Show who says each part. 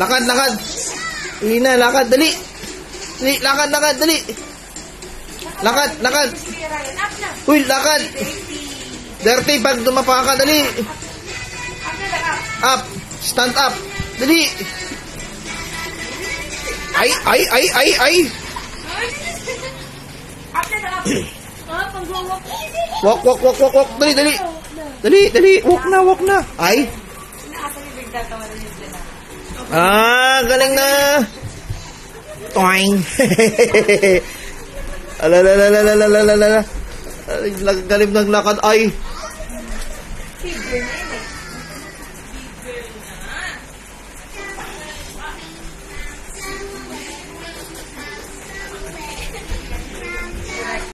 Speaker 1: Lakad, lakad. Hindi na, lakad, dali. Dali, lakad, lakad, dali. Lakad, lakad. Uy, lakad. Dirty, pag dumapa ka, dali.
Speaker 2: Up.
Speaker 1: Stand up. Dali. Ay, ay, ay, ay, ay. Walk, walk, walk, walk, walk. Dali, dali. Dali, dali. Walk na, walk na. Ay.
Speaker 2: Inaasa ni Bigda tawanan niya sila.
Speaker 1: Ah, galing na. Toing. Alalalalalalalala. Galing ng lakad. Ay.
Speaker 2: Si Bernay,